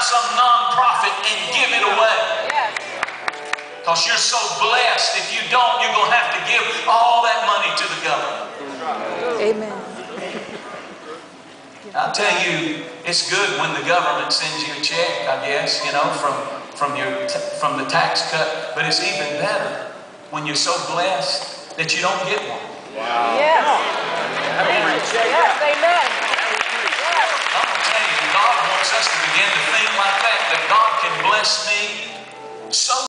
some nonprofit and give it away. Because you're so blessed. If you don't, you're going to have to give all that money to the government. Amen. I'll tell you, it's good when the government sends you a check, I guess, you know, from, from, your, from the tax cut. But it's even better when you're so blessed that you don't get one. Yes. Yes. Amen. Yes. I'm going to wants us to begin to think like that, that God can bless me so